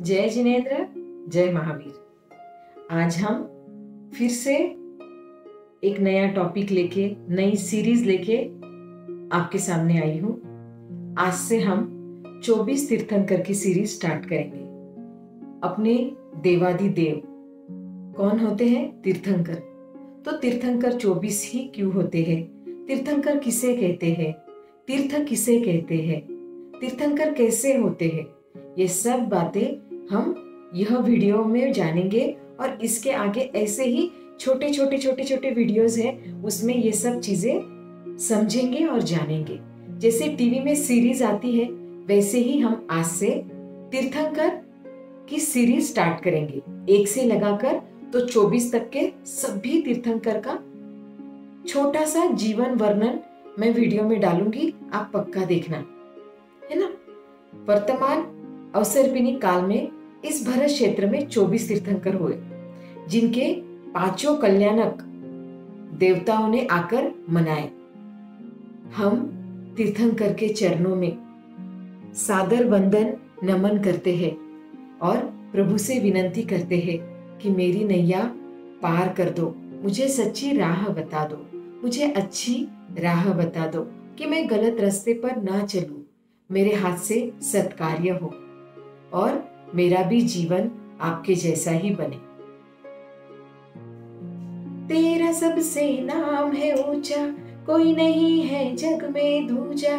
जय जिनेन्द्र, जय महावीर। आज हम फिर से एक नया टॉपिक लेके, नई सीरीज़ लेके आपके सामने आई हूँ। आज से हम 24 तीर्थंकर की सीरीज़ स्टार्ट करेंगे। अपने देवादि देव, कौन होते हैं तीर्थंकर? तो तीर्थंकर 24 ही क्यों होते हैं? तीर्थंकर किसे कहते हैं? तीर्थ किसे कहते हैं? तीर्थंकर कैसे होते हैं? ये सब बातें हम यह वीडियो में जानेंगे और इसके आगे ऐसे ही छोटे छोटे छोटे छोटे वीडियोस हैं, उसमें ये सब चीज़ें समझेंगे और जानेंगे। जैसे टीवी में सीरीज़ आती है, वैसे ही हम आज से तीर्थंकर की सीरीज़ स्टार्ट करेंगे। एक से लगाकर तो 24 तक के सभी तीर्थंकर का छोटा सा जीवन वर्णन मैं वीडियो में डालूँगी, आप पक्का देखना। है ना? वर्तमान अवसरपिनी काल में इस भरत क्षेत्र में 24 तीर्थंकर हुए, जिनके पाँचों कल्याणक देवताओं ने आकर मनाए। हम तीर्थंकर के चरणों में सादर वंदन नमन करते हैं और प्रभु से विनंती करते हैं कि मेरी नैया पार कर दो, मुझे सच्ची राह बता दो, मुझे अच्छी राह बता दो कि मैं गलत रास्ते पर ना चलूँ, मेरे हाथ से सत्कार्य हो। और मेरा भी जीवन आपके जैसा ही बने। तेरा सबसे नाम है ऊँचा, कोई नहीं है जग में दूजा।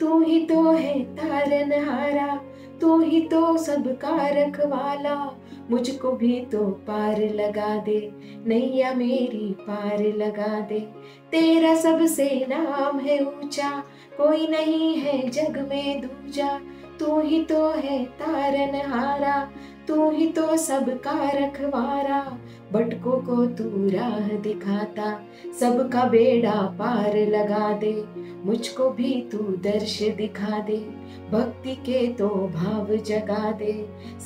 तू ही तो है तारन हारा तू ही तो सबका रखवाला। मुझको भी तो पार लगा दे, नैया मेरी पार लगा दे। तेरा सबसे नाम है ऊँचा, कोई नहीं है जग में दूजा। तू ही तो है तारन हारा, तू ही तो सबका रखवारा। भटकों को तू राह दिखाता, सबका बेड़ा पार लगा दे। मुझको भी तू दर्श दिखा दे, भक्ति के तो भाव जगा दे।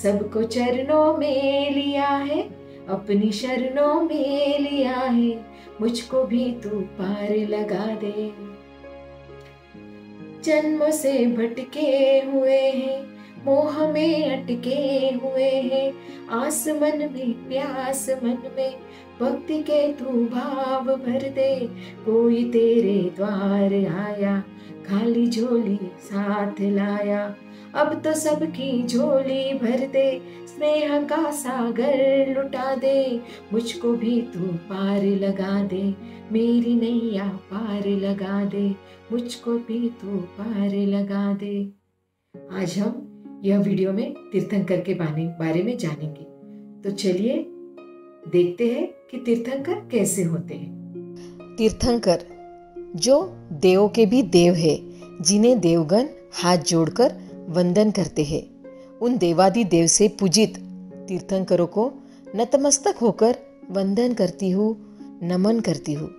सबको चरणों में लिया है, अपनी शरणों में लिया है। मुझको भी तू पार लगा दे। जन्म से भटके हुए हैं। मोह में अटके हुए हैं। आस मन में प्यास मन में, भक्ति के तू भाव भर दे। कोई तेरे द्वार आया, खाली झोली साथ लाया। अब तो सबकी झोली भर दे, स्नेह का सागर लुटा दे। मुझको भी तू पार लगा दे, मेरी नैया पार लगा दे। मुझको भी तू पार लगा दे। आज हम यह वीडियो में तीर्थंकर के बारे में जानेंगे। तो चलिए, देखते हैं कि तीर्थंकर कैसे होते हैं। तीर्थंकर, जो देवों के भी देव है, जिन्हें देवगण हाथ जोड़कर वंदन करते हैं, उन देवादि देव से पूजित तीर्थंकरों को नतमस्तक होकर वंदन करती हूँ, नमन करती हूँ।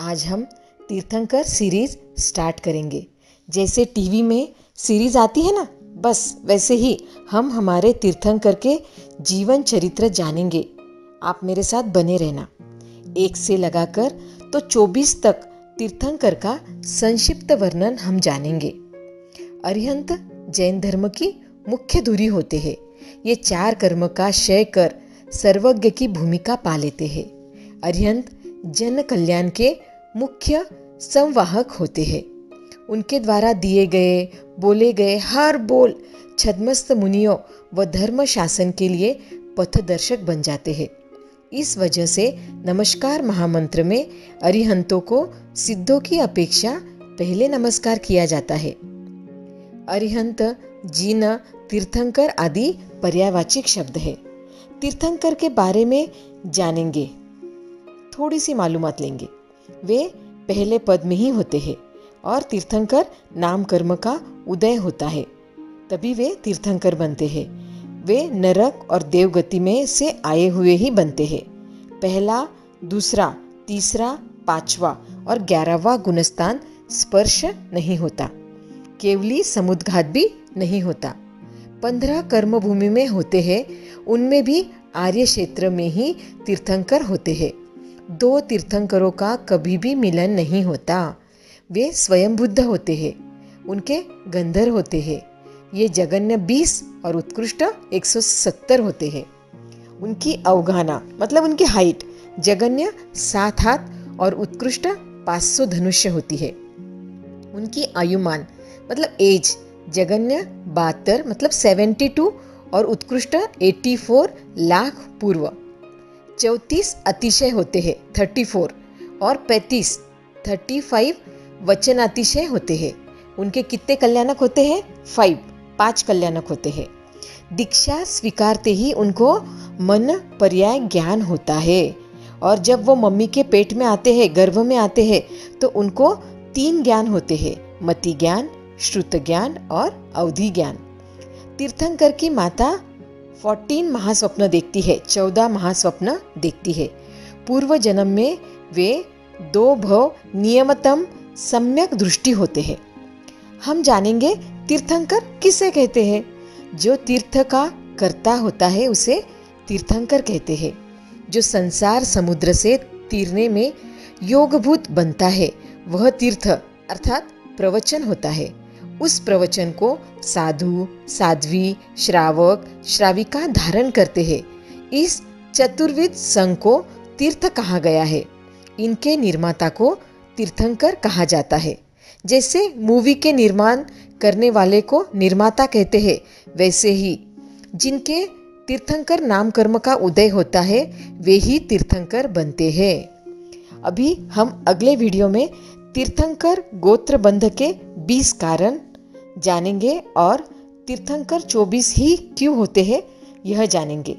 आज हम तीर्थंकर सीरीज़ स्टार्ट करेंगे। जैसे टीवी में सीरीज़ आती है ना बस वैसे ही हम हमारे तीर्थंकर के जीवन चरित्र जानेंगे। आप मेरे साथ बने रहना। एक से लगाकर तो 24 तक तीर्थंकर का संक्षिप्त वर्णन हम जानेंगे। अरिहंत जैन धर्म की मुख्य धुरी होते हैं। ये चार कर्म का क्षय कर सर्वज्ञ की भूमिका पा लेते हैं। अरिहंत जन कल्याण के मुख्य संवाहक होते हैं। उनके द्वारा दिए गए, बोले गए हर बोल छदमस्त मुनियों व धर्म शासन के लिए पथदर्शक बन जाते हैं। इस वजह से नमस्कार महामंत्र में अरिहंतों को सिद्धों की अपेक्षा पहले नमस्कार किया जाता है। अरिहंत, जीन, तीर्थंकर आदि पर्यावाचिक शब्द है। तीर्थंकर के बारे में जानेंगे। थोड़ी सी मालूमात लेंगे। वे पहले पद में ही होते हैं। और तीर्थंकर नाम कर्म का उदय होता है। तभी वे तीर्थंकर बनते हैं। वे नरक और देवगति में से आए हुए ही बनते हैं। पहला, दूसरा, तीसरा, पांचवा और ग्यारहवा गुणस्थान स्पर्श नहीं होता। केवली समुद्घात भी नहीं होता। पंद्रह कर्म भूमि में होते हैं। उनमें भी आर्य क्षेत्र में ही तीर्थंकर होते हैं। दो तीर्थंकरों का कभी भी मिलन नहीं होता। वे स्वयं बुद्ध होते हैं। उनके गंधर होते हैं। ये जगन्य 20 और उत्कृष्ट 170 होते हैं। उनकी अवगाना मतलब उनकी हाइट जगन्य सात हाथ और उत्कृष्ट 500 धनुष्य होती है। उनकी आयुमान मतलब एज जगन्य बहत्तर मतलब 72 और उत्कृष्ट 84 लाख पूर्व। चौतीस अतिशय होते हैं 34 और 35 35 वचन अतिशय होते हैं। उनके कितने कल्याणक होते हैं? फाइव पाँच कल्याणक होते हैं। दीक्षा स्वीकारते ही उनको मन पर्याय ज्ञान होता है। और जब वो मम्मी के पेट में आते हैं, गर्भ में आते हैं तो उनको तीन ज्ञान होते हैं, मति ज्ञान, श्रुत ज्ञान और अवधि ज्ञान। तीर्थंकर की माता फोर्टीन महास्वप्न देखती है, चौदह महास्वप्न देखती है। पूर्व जन्म में वे दो भव नियमतम सम्यक दृष्टि होते हैं। हम जानेंगे तीर्थंकर किसे कहते हैं। जो तीर्थ का कर्ता होता है, उसे तीर्थंकर कहते हैं। जो संसार समुद्र से तीरने में योगभूत बनता है, वह तीर्थ अर्थात प्रवचन होता है। उस प्रवचन को साधु, साध्वी, श्रावक, श्राविका धारण करते हैं। इस चतुर्विद संघ को तीर्थ कहा गया है। इनके निर्माता को तीर्थंकर कहा जाता है। जैसे मूवी के निर्माण करने वाले को निर्माता कहते हैं, वैसे ही जिनके तीर्थंकर नाम कर्म का उदय होता है, वे ही तीर्थंकर बनते हैं। अभी हम अगले वीडियो में तीर्थंकर गोत्र बंध के 20 कारण जानेंगे और तीर्थंकर 24 ही क्यों होते हैं, यह जानेंगे।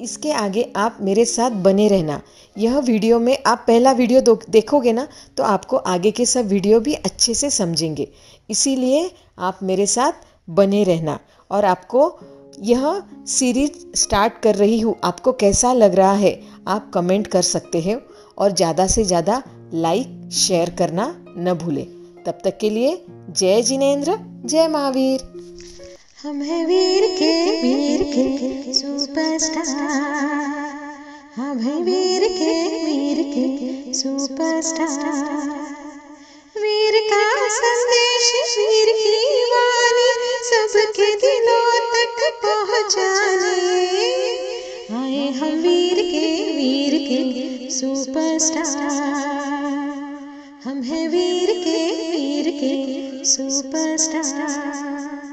इसके आगे आप मेरे साथ बने रहना। यह वीडियो में आप पहला वीडियो देखोगे ना तो आपको आगे के सब वीडियो भी अच्छे से समझेंगे। इसीलिए आप मेरे साथ बने रहना। और आपको यह सीरीज़ स्टार्ट कर रही हूँ। आपको कैसा लग रहा है, आप कमेंट कर सकते हैं और ज़्यादा से ज़्यादा लाइक, शेयर करना न भूलें। तब तक के लिए जय जिनेन्द्र, जय महावीर। हम हैं वीर के वीर के सुपरस्टार हम हैं वीर के वीर के सुपरस्टार वीर का संदेश, वीर की वाणी सबके दिलों तक पहुँचाने। आए हम वीर के वीर के सुपरस्टार हम हैं वीर के वीर के सुपरस्टार